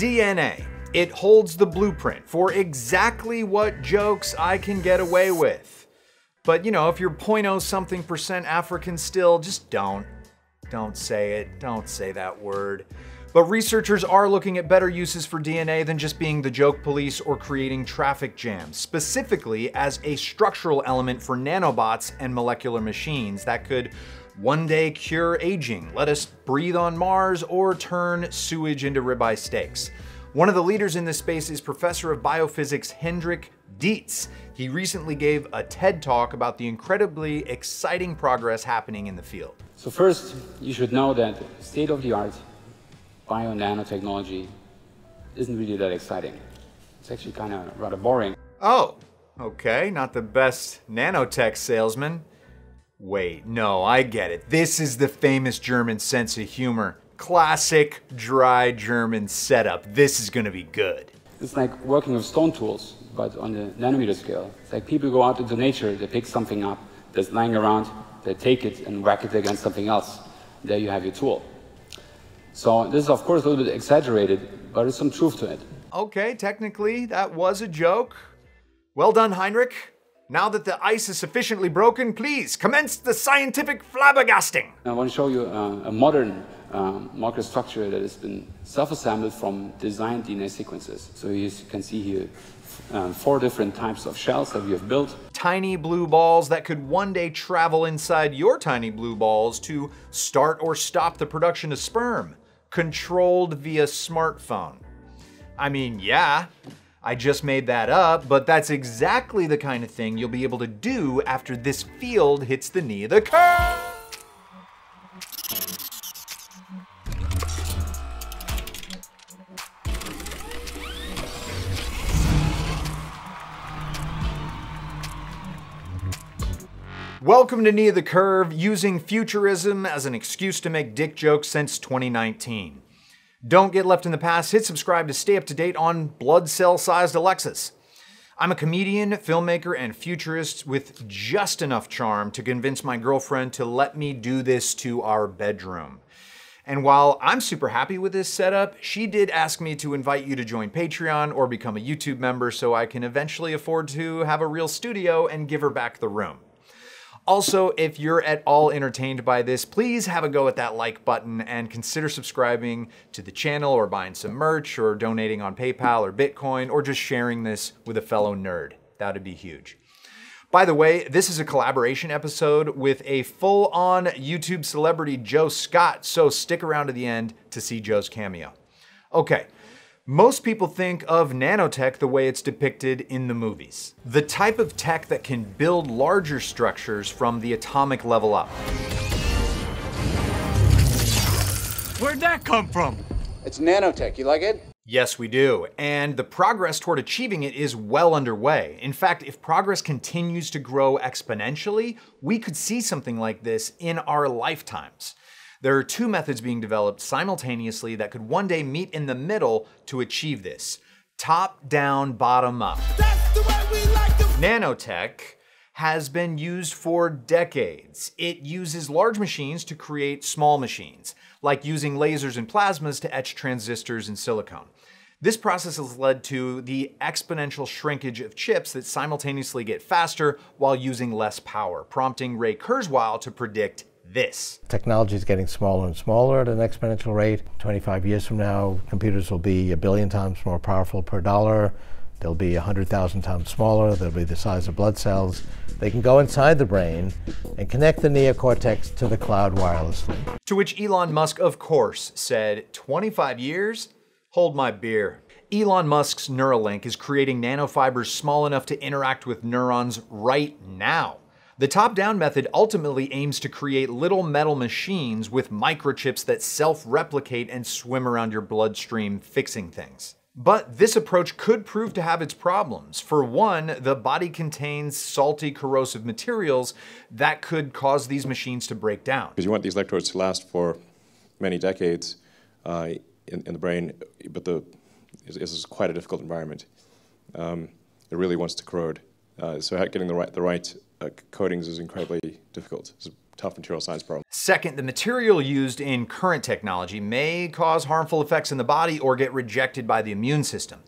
DNA. It holds the blueprint for exactly what jokes I can get away with. But you know, if you're 0 something percent African still, just don't. Don't say it. Don't say that word. But researchers are looking at better uses for DNA than just being the joke police or creating traffic jams, specifically as a structural element for nanobots and molecular machines that could one day cure aging, let us breathe on Mars, or turn sewage into ribeye steaks. One of the leaders in this space is Professor of Biophysics Hendrik Dietz. He recently gave a TED talk about the incredibly exciting progress happening in the field. So first, you should know that state-of-the-art bio-nanotechnology isn't really that exciting. It's actually kind of rather boring. Oh, okay, not the best nanotech salesman. Wait, no, I get it. This is the famous German sense of humor. Classic dry German setup. This is gonna be good. It's like working with stone tools, but on the nanometer scale. It's like people go out into nature, they pick something up that's lying around, they take it and whack it against something else. There you have your tool. So this is of course a little bit exaggerated, but there's some truth to it. Okay, technically that was a joke. Well done, Heinrich. Now that the ice is sufficiently broken, please commence the scientific flabbergasting. I want to show you uh, a modern um, molecular structure that has been self-assembled from designed DNA sequences. So you can see here um, four different types of shells that we have built. Tiny blue balls that could one day travel inside your tiny blue balls to start or stop the production of sperm, controlled via smartphone. I mean, yeah, I just made that up, but that's exactly the kind of thing you'll be able to do after this field hits the knee of the curve. Welcome to Knee of the Curve, using futurism as an excuse to make dick jokes since 2019. Don't get left in the past. Hit subscribe to stay up to date on blood cell sized Alexis. I'm a comedian, filmmaker, and futurist with just enough charm to convince my girlfriend to let me do this to our bedroom. And while I'm super happy with this setup, she did ask me to invite you to join Patreon or become a YouTube member so I can eventually afford to have a real studio and give her back the room. Also, if you're at all entertained by this, please have a go at that like button and consider subscribing to the channel or buying some merch or donating on PayPal or Bitcoin or just sharing this with a fellow nerd. That'd be huge. By the way, this is a collaboration episode with a full on YouTube celebrity, Joe Scott, so stick around to the end to see Joe's cameo. Okay, most people think of nanotech the way it's depicted in the movies. The type of tech that can build larger structures from the atomic level up. Where'd that come from? It's nanotech. You like it? Yes, we do. And the progress toward achieving it is well underway. In fact, if progress continues to grow exponentially, we could see something like this in our lifetimes. There are two methods being developed simultaneously that could one day meet in the middle to achieve this top down, bottom up. Like Nanotech has been used for decades. It uses large machines to create small machines, like using lasers and plasmas to etch transistors in silicon. This process has led to the exponential shrinkage of chips that simultaneously get faster while using less power, prompting Ray Kurzweil to predict this. Technology is getting smaller and smaller at an exponential rate. 25 years from now, computers will be a billion times more powerful per dollar. They'll be 100,000 times smaller. They'll be the size of blood cells. They can go inside the brain and connect the neocortex to the cloud wirelessly. To which Elon Musk, of course, said, 25 years? Hold my beer. Elon Musk's Neuralink is creating nanofibers small enough to interact with neurons right now. The top-down method ultimately aims to create little metal machines with microchips that self-replicate and swim around your bloodstream fixing things. But this approach could prove to have its problems. For one, the body contains salty corrosive materials that could cause these machines to break down. Because you want these electrodes to last for many decades uh, in, in, the brain, but the, this is quite a difficult environment. Um, it really wants to corrode. Uh, so getting the right, the right coatings is incredibly difficult. It's a tough material science problem. Second, the material used in current technology may cause harmful effects in the body or get rejected by the immune system.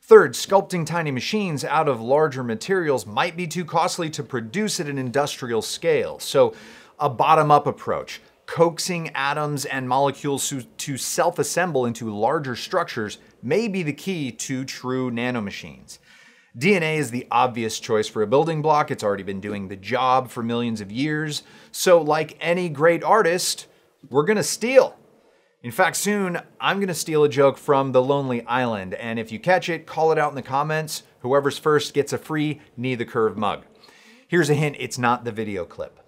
Third, sculpting tiny machines out of larger materials might be too costly to produce at an industrial scale. So, a bottom up approach, coaxing atoms and molecules to self assemble into larger structures, may be the key to true nanomachines. DNA is the obvious choice for a building block. It's already been doing the job for millions of years. So, like any great artist, we're gonna steal. In fact, soon I'm gonna steal a joke from The Lonely Island, and if you catch it, call it out in the comments. Whoever's first gets a free Knee the Curve mug. Here's a hint it's not the video clip.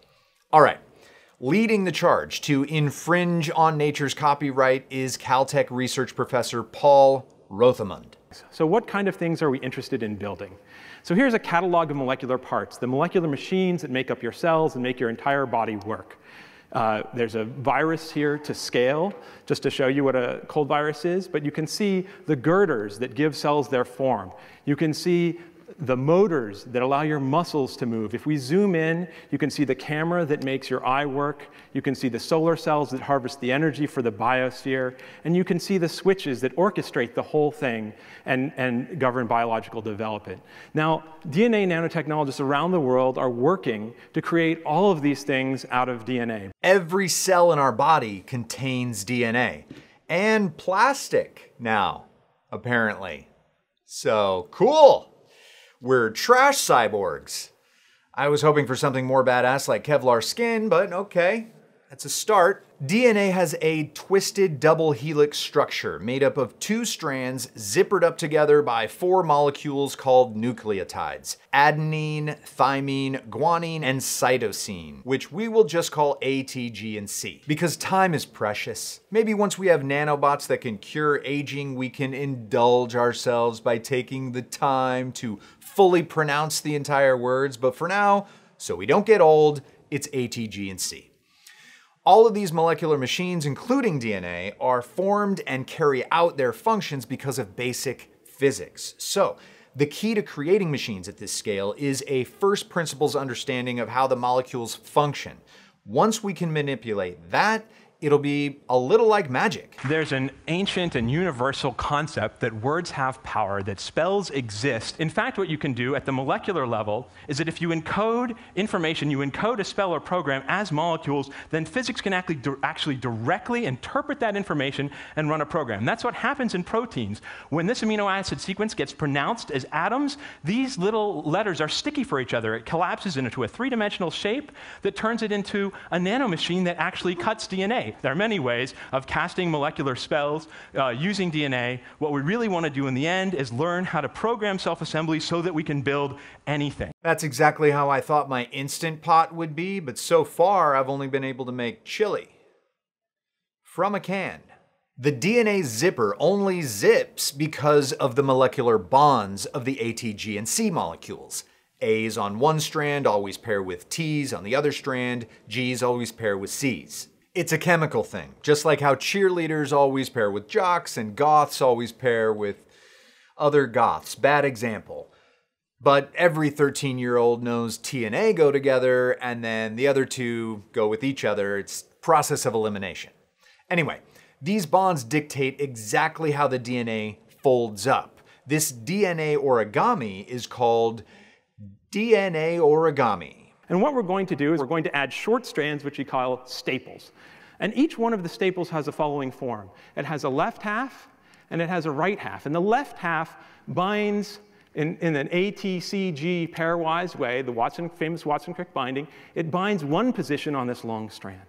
All right. Leading the charge to infringe on nature's copyright is Caltech research professor Paul Rothemund. So, what kind of things are we interested in building? So, here's a catalog of molecular parts, the molecular machines that make up your cells and make your entire body work. Uh, there's a virus here to scale, just to show you what a cold virus is, but you can see the girders that give cells their form. You can see the motors that allow your muscles to move. If we zoom in, you can see the camera that makes your eye work. You can see the solar cells that harvest the energy for the biosphere. And you can see the switches that orchestrate the whole thing and, and govern biological development. Now, DNA nanotechnologists around the world are working to create all of these things out of DNA. Every cell in our body contains DNA. And plastic now, apparently. So cool! We're trash cyborgs. I was hoping for something more badass like Kevlar skin, but okay, that's a start. DNA has a twisted double helix structure made up of two strands zippered up together by four molecules called nucleotides adenine, thymine, guanine, and cytosine, which we will just call A, T, G, and C. Because time is precious. Maybe once we have nanobots that can cure aging, we can indulge ourselves by taking the time to fully pronounce the entire words, but for now, so we don't get old, it's A, T, G, and C. All of these molecular machines, including DNA, are formed and carry out their functions because of basic physics. So, the key to creating machines at this scale is a first principles understanding of how the molecules function. Once we can manipulate that, it'll be a little like magic. There's an ancient and universal concept that words have power, that spells exist. In fact, what you can do at the molecular level is that if you encode information, you encode a spell or program as molecules, then physics can actually, actually directly interpret that information and run a program. That's what happens in proteins. When this amino acid sequence gets pronounced as atoms, these little letters are sticky for each other. It collapses into a three dimensional shape that turns it into a nanomachine that actually cuts DNA. There are many ways of casting molecular spells uh, using DNA. What we really want to do in the end is learn how to program self assembly so that we can build anything. That's exactly how I thought my instant pot would be, but so far I've only been able to make chili from a can. The DNA zipper only zips because of the molecular bonds of the ATG and C molecules. A's on one strand always pair with T's on the other strand, G's always pair with C's. It's a chemical thing, just like how cheerleaders always pair with jocks and goths always pair with other goths. Bad example. But every 13 year old knows T and A go together, and then the other two go with each other. It's process of elimination. Anyway, these bonds dictate exactly how the DNA folds up. This DNA origami is called DNA origami. And what we're going to do is we're going to add short strands, which we call staples. And each one of the staples has the following form. It has a left half and it has a right half. And the left half binds in, in an ATCG pairwise way, the Watson, famous Watson-Crick binding, it binds one position on this long strand.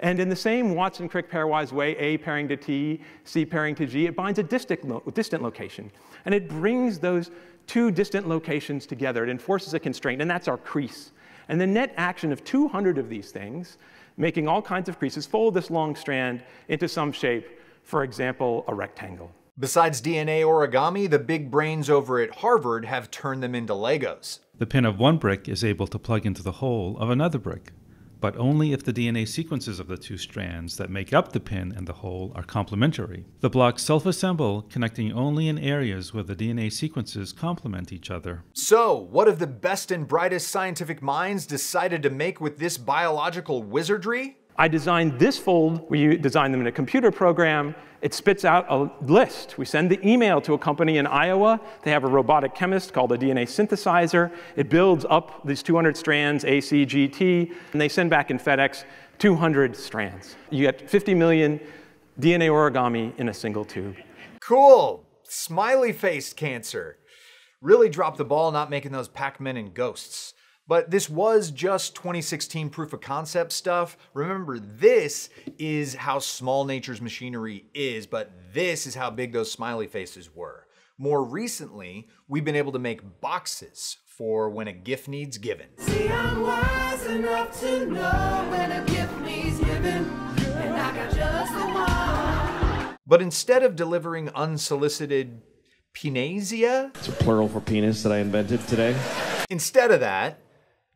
And in the same Watson-Crick pairwise way, A pairing to T, C pairing to G, it binds a distant, lo distant location. And it brings those two distant locations together. It enforces a constraint, and that's our crease. And the net action of 200 of these things, making all kinds of creases, fold this long strand into some shape, for example, a rectangle. Besides DNA origami, the big brains over at Harvard have turned them into Legos. The pin of one brick is able to plug into the hole of another brick. But only if the DNA sequences of the two strands that make up the pin and the hole are complementary. The blocks self assemble, connecting only in areas where the DNA sequences complement each other. So, what have the best and brightest scientific minds decided to make with this biological wizardry? I designed this fold. We design them in a computer program. It spits out a list. We send the email to a company in Iowa. They have a robotic chemist called a DNA synthesizer. It builds up these 200 strands, A, C, G, T, and they send back in FedEx 200 strands. You get 50 million DNA origami in a single tube. Cool. Smiley faced cancer. Really dropped the ball not making those Pac Men and ghosts. But this was just 2016 proof of concept stuff. Remember, this is how small nature's machinery is, but this is how big those smiley faces were. More recently, we've been able to make boxes for when a gift needs given. See, I'm wise enough to know when a gift needs giving, and I got just the one. But instead of delivering unsolicited penasia, It's a plural for penis that I invented today. instead of that,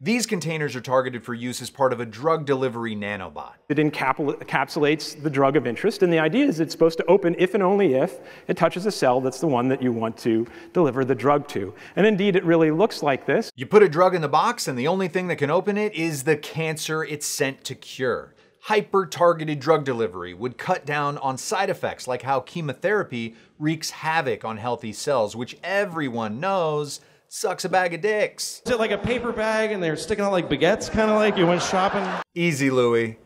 these containers are targeted for use as part of a drug delivery nanobot. It encapsulates the drug of interest, and the idea is it's supposed to open if and only if it touches a cell that's the one that you want to deliver the drug to. And indeed, it really looks like this. You put a drug in the box, and the only thing that can open it is the cancer it's sent to cure. Hyper targeted drug delivery would cut down on side effects like how chemotherapy wreaks havoc on healthy cells, which everyone knows sucks a bag of dicks. Is it like a paper bag and they're sticking out like baguettes, kind of like you went shopping? Easy, Louie.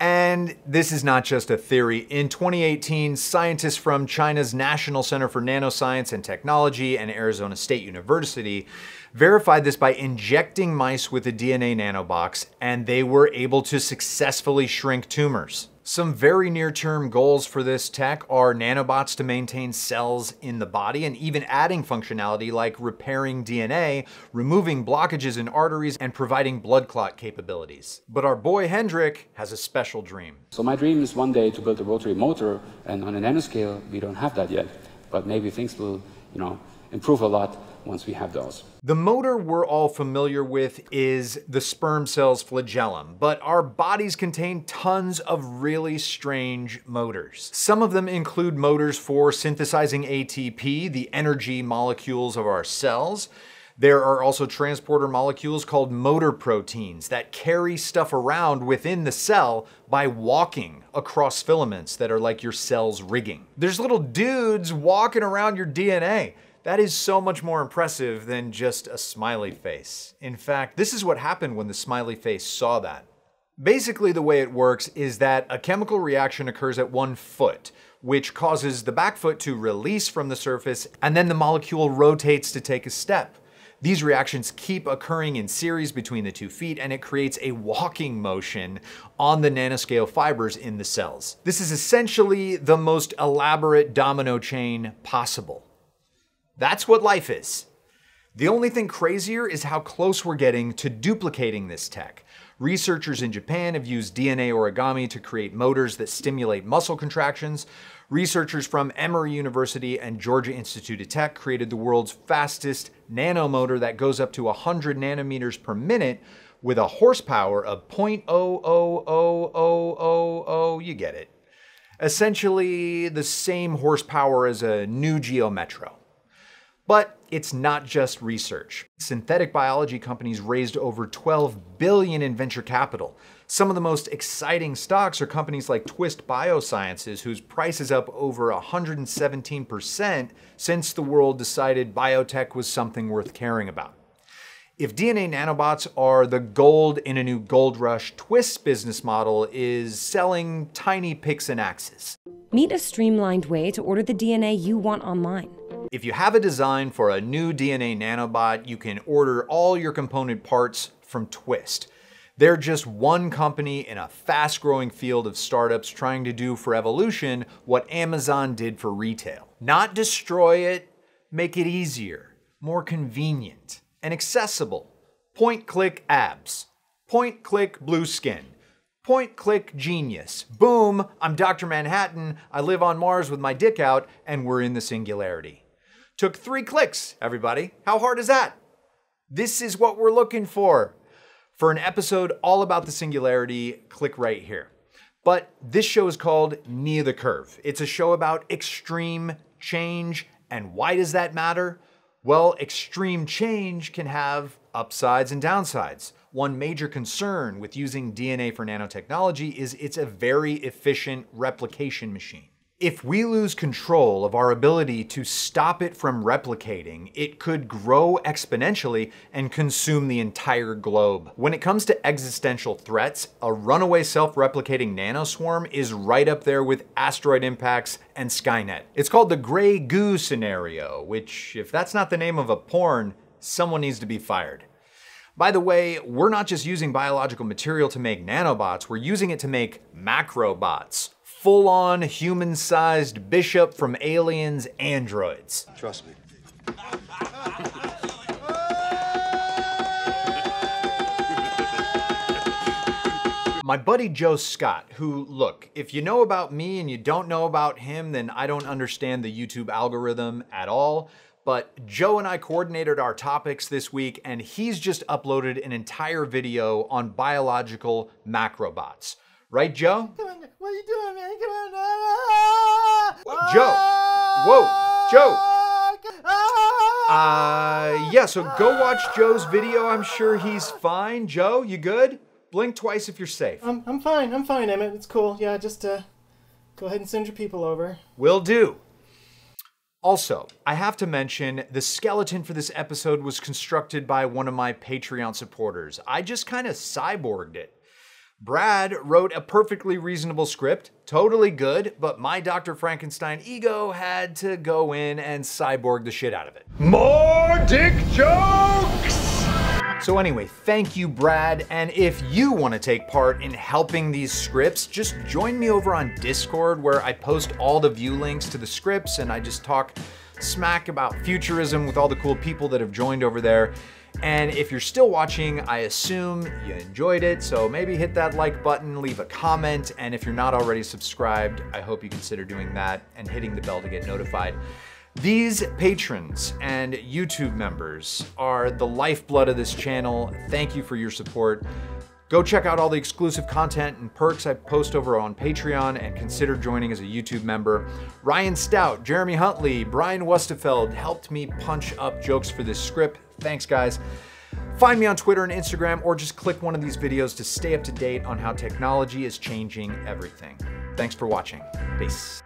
And this is not just a theory. In 2018, scientists from China's National Center for Nanoscience and Technology and Arizona State University verified this by injecting mice with a DNA nanobox, and they were able to successfully shrink tumors. Some very near term goals for this tech are nanobots to maintain cells in the body and even adding functionality like repairing DNA, removing blockages in arteries, and providing blood clot capabilities. But our boy Hendrik has a special dream. So my dream is one day to build a rotary motor, and on a nanoscale, we don't have that yet. But maybe things will, you know, improve a lot once we have those. The motor we're all familiar with is the sperm cell's flagellum, but our bodies contain tons of really strange motors. Some of them include motors for synthesizing ATP, the energy molecules of our cells. There are also transporter molecules called motor proteins that carry stuff around within the cell by walking across filaments that are like your cell's rigging. There's little dudes walking around your DNA. That is so much more impressive than just a smiley face. In fact, this is what happened when the smiley face saw that. Basically, the way it works is that a chemical reaction occurs at one foot, which causes the back foot to release from the surface, and then the molecule rotates to take a step. These reactions keep occurring in series between the two feet, and it creates a walking motion on the nanoscale fibers in the cells. This is essentially the most elaborate domino chain possible. That's what life is. The only thing crazier is how close we're getting to duplicating this tech. Researchers in Japan have used DNA origami to create motors that stimulate muscle contractions. Researchers from Emory University and Georgia Institute of Tech created the world's fastest nanomotor that goes up to 100 nanometers per minute with a horsepower of 0.0000000. You get it. Essentially, the same horsepower as a new Geo Metro. But it's not just research. Synthetic biology companies raised over 12 billion in venture capital. Some of the most exciting stocks are companies like Twist Biosciences, whose price is up over 117% since the world decided biotech was something worth caring about. If DNA nanobots are the gold in a new gold rush, Twist's business model is selling tiny picks and axes. Meet a streamlined way to order the DNA you want online. If you have a design for a new DNA nanobot, you can order all your component parts from Twist. They're just one company in a fast growing field of startups trying to do for evolution what Amazon did for retail. Not destroy it, make it easier, more convenient, and accessible. Point click abs. Point click blue skin. Point click genius. Boom, I'm Dr. Manhattan. I live on Mars with my dick out, and we're in the singularity. Took three clicks, everybody. How hard is that? This is what we're looking for. For an episode all about the singularity, click right here. But this show is called Near the Curve. It's a show about extreme change. And why does that matter? Well, extreme change can have upsides and downsides. One major concern with using DNA for nanotechnology is it's a very efficient replication machine. If we lose control of our ability to stop it from replicating, it could grow exponentially and consume the entire globe. When it comes to existential threats, a runaway self-replicating nanoswarm is right up there with asteroid impacts and Skynet. It's called the gray goo scenario, which if that's not the name of a porn, someone needs to be fired. By the way, we're not just using biological material to make nanobots, we're using it to make macrobots full on human sized bishop from aliens androids. Trust me. My buddy Joe Scott, who, look, if you know about me and you don't know about him, then I don't understand the YouTube algorithm at all. But Joe and I coordinated our topics this week, and he's just uploaded an entire video on biological macrobots. Right, Joe? Come on, What are you doing, man? Come on. Joe! Whoa! Joe! Uh, yeah, so go watch Joe's video. I'm sure he's fine. Joe, you good? Blink twice if you're safe. I'm, I'm fine. I'm fine, Emmett. It's cool. Yeah, just uh, go ahead and send your people over. Will do. Also, I have to mention the skeleton for this episode was constructed by one of my Patreon supporters. I just kind of cyborged it. Brad wrote a perfectly reasonable script, totally good, but my Dr. Frankenstein ego had to go in and cyborg the shit out of it. More dick jokes! So anyway, thank you, Brad. And if you want to take part in helping these scripts, just join me over on Discord where I post all the view links to the scripts and I just talk smack about futurism with all the cool people that have joined over there. And if you're still watching, I assume you enjoyed it, so maybe hit that like button, leave a comment, and if you're not already subscribed, I hope you consider doing that and hitting the bell to get notified. These patrons and YouTube members are the lifeblood of this channel. Thank you for your support. Go check out all the exclusive content and perks I post over on Patreon and consider joining as a YouTube member. Ryan Stout, Jeremy Huntley, Bryan Wustefeld helped me punch up jokes for this script. Thanks, guys. Find me on Twitter and Instagram, or just click one of these videos to stay up to date on how technology is changing everything. Thanks for watching. Peace.